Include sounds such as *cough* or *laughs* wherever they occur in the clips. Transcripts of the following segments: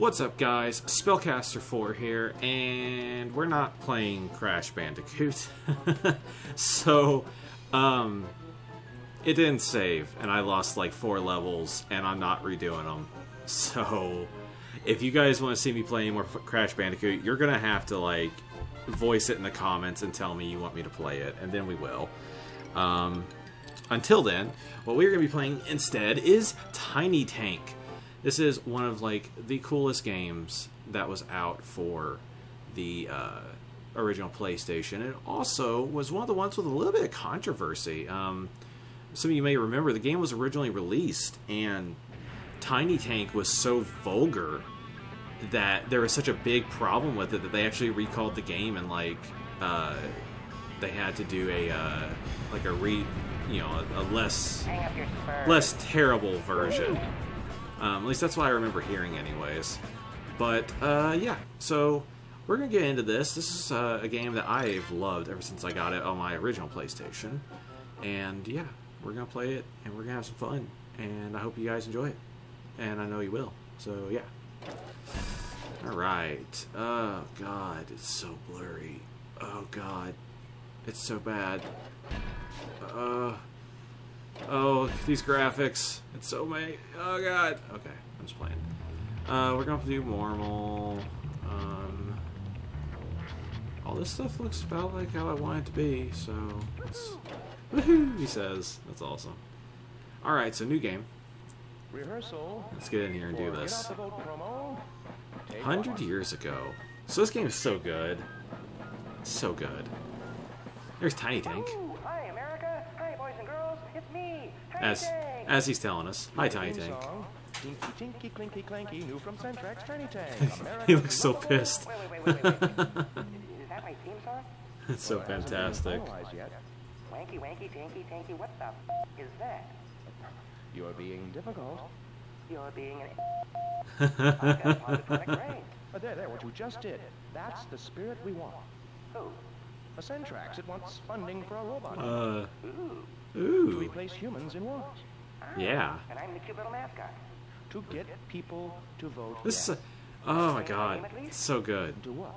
What's up guys, SpellKaster4 here, and we're not playing Crash Bandicoot. *laughs* so, um, it didn't save, and I lost like four levels, and I'm not redoing them. So, if you guys want to see me play any more Crash Bandicoot, you're gonna have to like voice it in the comments and tell me you want me to play it, and then we will. Um, until then, what we're gonna be playing instead is Tiny Tank. This is one of like the coolest games that was out for the uh, original PlayStation. It also was one of the ones with a little bit of controversy. Um, some of you may remember the game was originally released and Tiny Tank was so vulgar that there was such a big problem with it that they actually recalled the game and like uh, they had to do a uh, like a re you know a, a less less terrible version. Um, at least that's what I remember hearing, anyways. But uh, yeah, so we're gonna get into this. This is uh, a game that I've loved ever since I got it on my original PlayStation, and yeah, we're gonna play it and we're gonna have some fun. And I hope you guys enjoy it and I know you will. So yeah. All right. Oh god, it's so blurry. Oh god, it's so bad. Uh. Oh, these graphics. It's so many. Oh god. Okay, I'm just playing. Uh, we're gonna do normal. Um, all this stuff looks about like how I want it to be, so woohoo! He says. That's awesome. All right, so new game. Rehearsal. Let's get in here and do this. Hundred years ago. So this game is so good. So good. There's Tiny Tank. Ooh, hi, America. Hi, boys and girls. It's me, Tiny As Tank. as he's telling us. Hi Tiny Tank. song, Tinky, tinky, clinky, clanky, new from Centrax, Tiny Tank. *laughs* he looks so pissed. Wait, wait, wait, wait, wait, wait. *laughs* Is that my theme song? It's so Well, it hasn't been fantastic. Wanky, wanky, tinky, tanky, what the f is that? You're being difficult. You're being an *laughs* I've got polyphonic. There, there, what you just did. That's the spirit we want. Who? A Centrax. It wants funding for a robot. Uh, Ooh. To ooh. replace humans in wars. Ah, Yeah. And I'm the cute little mascot. To get people to vote This is a, oh my god. It's so good. Do what?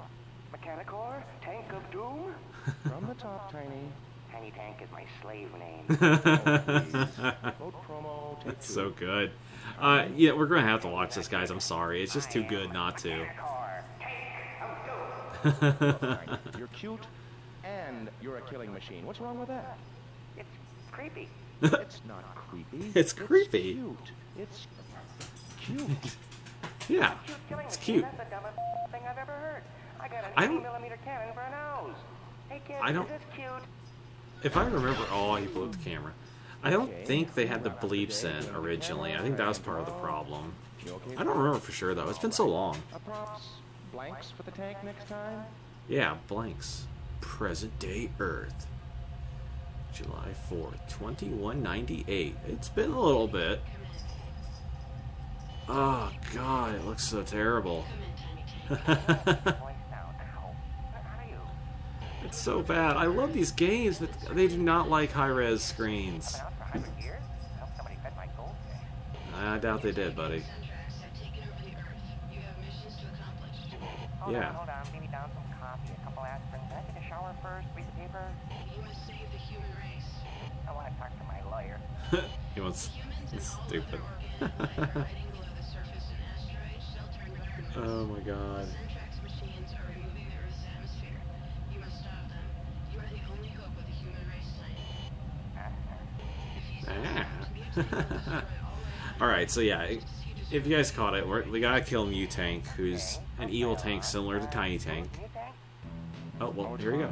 Mechanicore? Tank of Doom? *laughs* From the top, Tiny. Tiny Tank is my slave name. *laughs* Vote promo, take It's so good. Uh, yeah, we're gonna have to watch this, guys. I'm sorry. It's just too good not to. Mechanicore, Tank of Doom. Sorry, *laughs* You're cute and you're a killing machine. What's wrong with that? It's creepy. it's not creepy. *laughs* It's creepy. cute. It's cute. yeah, Cute it's cute. That's the dumbest thing I've ever heard. I got an I 80 don't- millimeter cannon for a nose. Hey kids, I don't- is this cute? If I remember, oh, he blew up the camera. I don't think they had the bleeps in originally. I think that was part of the problem. I don't remember for sure though. It's been so long. Props, blanks for the tank next time. Yeah, blanks. Present day Earth. July 4th, 2198. It's been a little bit. Oh, God, it looks so terrible. *laughs* It's so bad. I love these games, but they do not like high res screens. Been out for 100 years? *laughs* Hope somebody fed my goldfish. I doubt they did, buddy. Hold Yeah. on, hold on. Beat me down some coffee, a couple aspirin. Can I take a shower first? Read the paper? You must save the human race. I want to talk to my lawyer. *laughs* he wants. He's stupid. other organic life are hiding below the surface in asteroids, sheltering what are oh my god. Centrax machines are removing the Earth's atmosphere. You must stop them. You are the only hope of the human race, Tiny. If you Ah. Alright, *laughs* so yeah, if you guys caught it, we're, we gotta kill Mutank, who's an evil tank similar to Tiny Tank. Oh, well, here we go.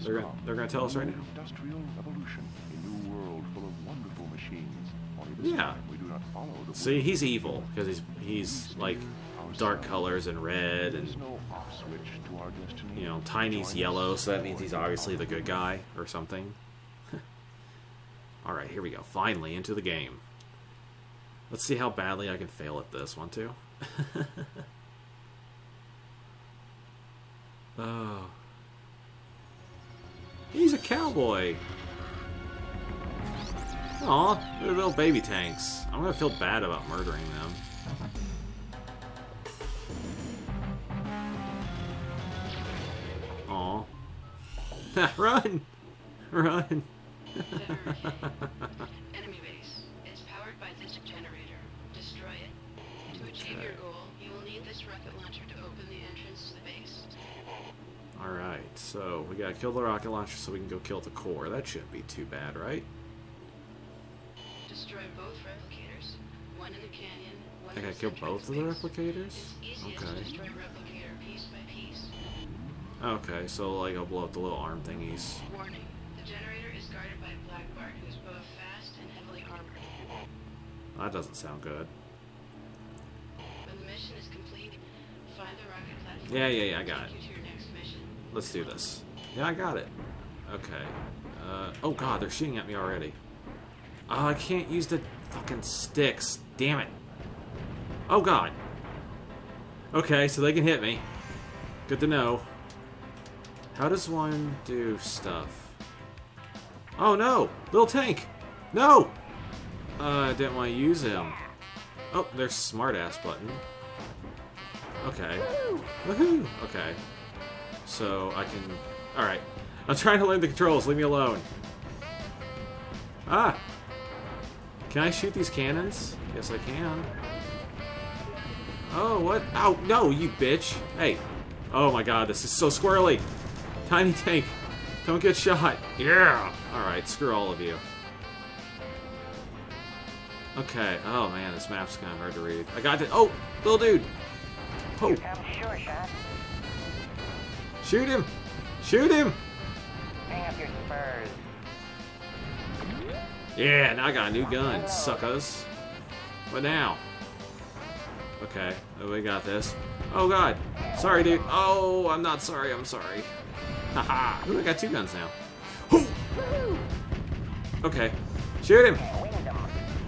They're gonna, they're gonna tell us right now. Industrial revolution, a new world full of wonderful machines. Yeah. we do not follow the See, he's evil, because he's, he's like dark colors and red, and, no off switch to our destiny. you know, Tiny's yellow, so that means he's obviously the good guy, or something. *laughs* Alright, here we go. Finally, into the game. Let's see how badly I can fail at this one, too. *laughs* oh. He's a cowboy! Aw, they're little baby tanks. I'm gonna feel bad about murdering them. Aw. *laughs* Run! Run! *laughs* so we gotta kill the rocket launcher so we can go kill the core. That shouldn't be too bad, right? Destroy both replicators. One in the canyon, one I in gotta kill both of the replicators? It's easiest to Okay. replicator piece piece. Okay, so like I'll blow up the little arm thingies. Warning. The generator is guarded by a Black Bart who's both fast and heavily armored. That doesn't sound good. When the mission is complete, find the rocket platform. Yeah, yeah, yeah, I got it. you to your next mission. Let's do this. Yeah, I got it. Okay. Uh, oh god, they're shooting at me already. Oh, I can't use the fucking sticks. Damn it. Oh god. Okay, so they can hit me. Good to know. How does one do stuff? Oh no! Little tank! No! Uh, I didn't want to use him. Oh, there's smartass button. Okay. Woohoo! Okay. So I can. Alright. I'm trying to learn the controls. Leave me alone. Ah! Can I shoot these cannons? Yes, I can. Oh, what? Ow, no, you bitch. Hey. Oh my god, this is so squirrely. Tiny tank. Don't get shot. Yeah! Alright, screw all of you. Okay. Oh man, this map's kind of hard to read. I got it. Oh! Little dude! Oh! Come sure shot. Shoot him! Shoot him! Hang up your spurs. Yeah, now I got a new gun, suckers. What now? Okay, oh, we got this. Oh god. Sorry, dude. Oh, I'm not sorry, I'm sorry. Haha. Ooh, I got two guns now. Hoo! Okay. Shoot him!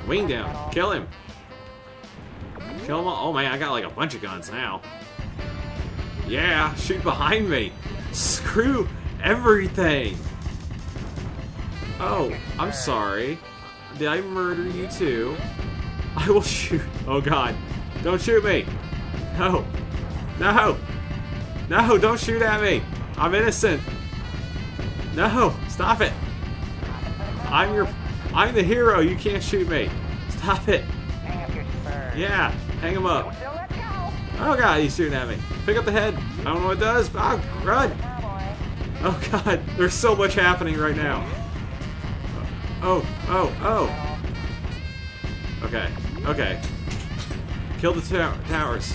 Wing down. Kill him. Kill him all. Oh man, I got like a bunch of guns now. Yeah, shoot behind me. Screw everything. Oh, I'm sorry. Did I murder you too? *laughs* I will shoot. Oh god. Don't shoot me. No. No. No, don't shoot at me. I'm innocent. No, stop it. I'm your I'm the hero. You can't shoot me. Stop it. Hang up your spurs. Yeah, hang him up. Oh god, he's shooting at me. Pick up the head. I don't know what it does. Oh, run. Oh god, there's so much happening right now. Oh, oh, oh. Okay, okay. Kill the tower towers.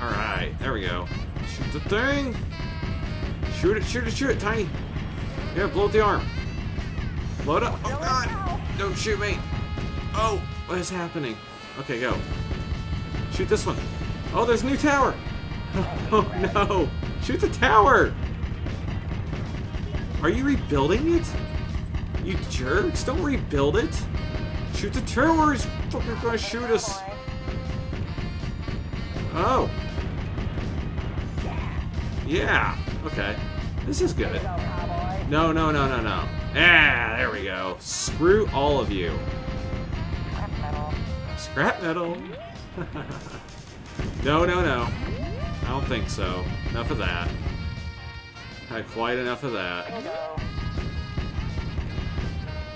Alright, there we go. Shoot the thing! Shoot it, shoot it, shoot it, Tiny! Yeah, blow up the arm. Blow it up. Oh god! Don't shoot me! Oh, what is happening? Okay, go. Shoot this one. Oh, there's a new tower! *laughs* Oh no! Shoot the tower! Are you rebuilding it? You jerks, don't rebuild it! Shoot the tower! He's fucking gonna shoot us! Oh! Yeah! Okay. This is good. No, no, no, no, no. Ah, there we go. Screw all of you. Scrap metal. Scrap metal! *laughs* no, no, no. I don't think so. Enough of that. Had quite enough of that.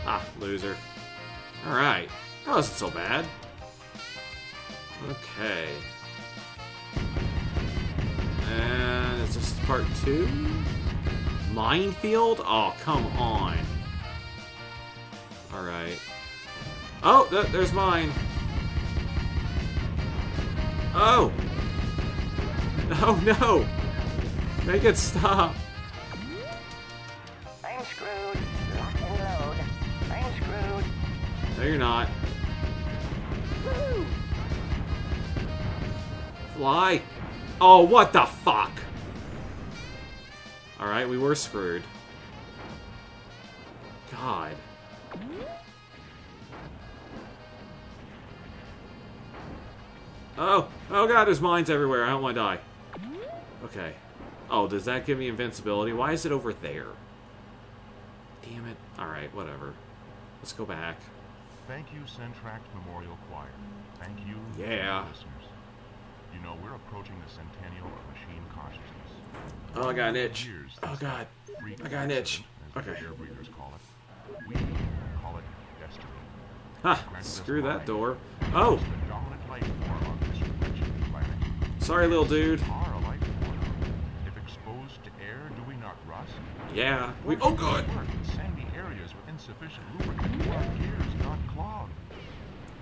Ah, loser. Alright. That wasn't so bad. Okay. And is this part two? Minefield? Oh, come on. Alright. Oh, th there's mine. Oh! Oh no! Make it stop! I'm screwed. Lock and load. I'm screwed. No, you're not. Fly! Oh, what the fuck? Alright, we were screwed. God. Oh! Oh god, there's mines everywhere. I don't want to die. Okay. Oh, does that give me invincibility? Why is it over there? Damn it. Alright, whatever. Let's go back. Thank you, Centrax Memorial Choir. Thank you, Yeah. listeners. You know, we're approaching the centennial of machine consciousness. Oh, I got an itch. Oh god. I got an itch. Okay. the air breathers call it. We call it destiny. Ha! Screw that door. Oh! Sorry, little dude. We are a life form. If exposed to air, do we not rust? Yeah. We. Oh god. Sandy areas with insufficient lubricant, do our gears not clog?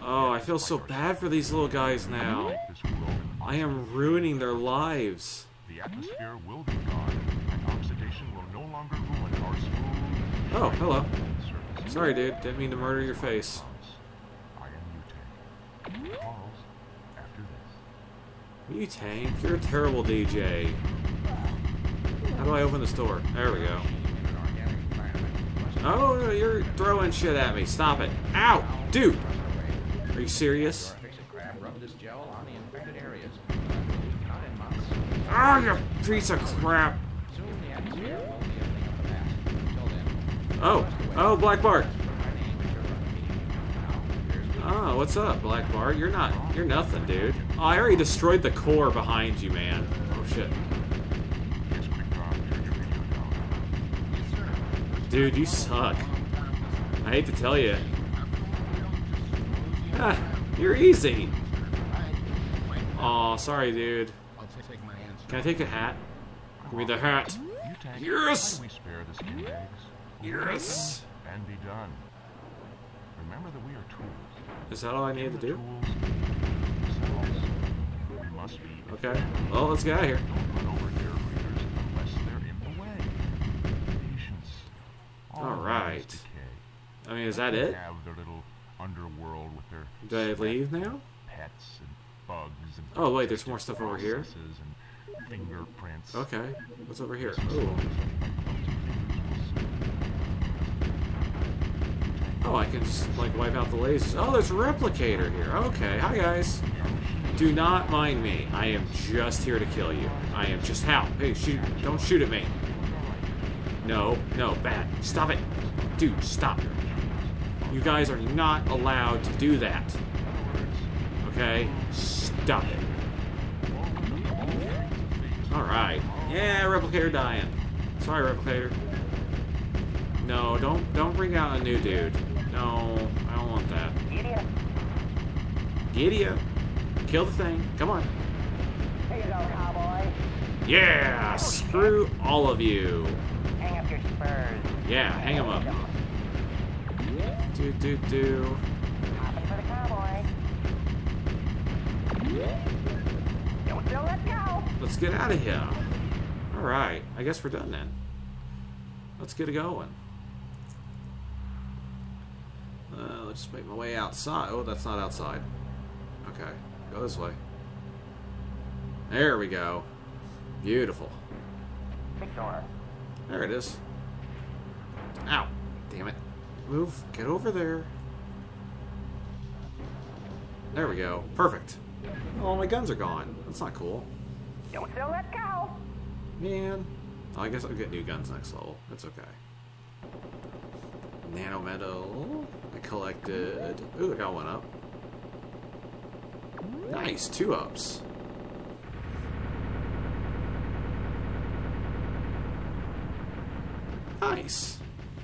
Oh, I feel so bad for these little guys now. Like this world, I am ruining their lives. The atmosphere will be gone, and oxidation will no longer ruin our smooth Oh, hello. Sorry, dude. Didn't mean to murder your face. I am Mutank. Calls after this. You tank. You're a terrible DJ. How do I open this door? There we go. Oh, you're throwing shit at me. Stop it. Ow! Dude! Are you serious? months. Oh, you piece of crap! Oh, oh, Black Bart. Oh, what's up, Black Bart? You're not, you're nothing, dude. Oh, I already destroyed the core behind you, man. Oh shit. Yes, quick drop. Turn your radio down. Dude, you suck. I hate to tell you. Ah, you're easy. Aw, sorry, dude. Can I take a hat? Give me the hat. Yes! why do we spare the skin bags? Yes! And be done. Remember that we are tools. Is that all I need to do? Tools themselves. We must be Okay. Well, let's get out of here. Don't run over air breathers unless they're in the way. Patience. All that is right. decay. I mean, is that it? Underworld with their Do I leave now? Pets and bugs and Oh, wait, there's more stuff over here? fingerprints. Okay. What's over here? Ooh. Oh, I can just, like, wipe out the lasers. Oh, there's a replicator here. Okay. Hi, guys. Do not mind me. I am just here to kill you. I am just how? Hey, shoot. Don't shoot at me. No. No. Bad. Stop it. Dude, stop. You guys are not allowed to do that. Okay? Stop it. Alright. Yeah, replicator dying. Sorry, replicator. No, don't don't bring out a new dude. No, I don't want that. Idiot. Giddy up. Kill the thing. Come on. Here you go, cowboy. Yeah! Screw all of you. Hang up your spurs. Yeah, hang them up. Do do do. For the cowboy. Don't let go. Let's get out of here. Alright, I guess we're done then. Let's get it going. Uh, let's just make my way outside. Oh, that's not outside. Okay, go this way. There we go. Beautiful. There it is. Ow. Damn it. Move. Get over there. There we go. Perfect. All my guns are gone. That's not cool. Don't still let go. Man. I guess I'll get new guns next level. That's okay. Nano metal. I collected. Ooh, I got one up. Nice. Two ups. Nice.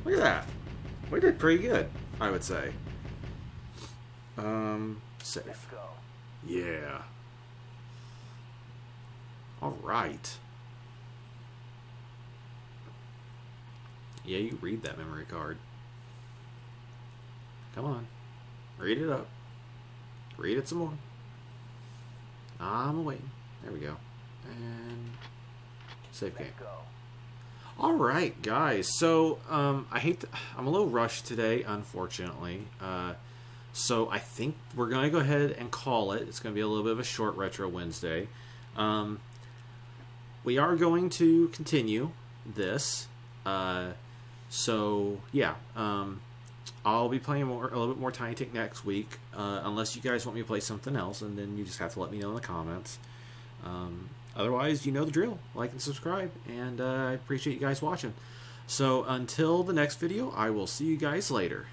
Look at that. We did pretty good, I would say. Um, safe. Yeah. All right. Yeah, you read that memory card. Come on. Read it up. Read it some more. I'm waiting. There we go. And save game. All right, guys. So um, I hate. To, I'm a little rushed today, unfortunately. Uh, so I think we're gonna go ahead and call it. It's gonna be a little bit of a short retro Wednesday. Um, we are going to continue this. Uh, so yeah, um, I'll be playing more a little bit more Tiny Tank next week, uh, unless you guys want me to play something else, and then you just have to let me know in the comments. Um, otherwise, you know the drill. Like and subscribe, and uh, I appreciate you guys watching. So until the next video, I will see you guys later.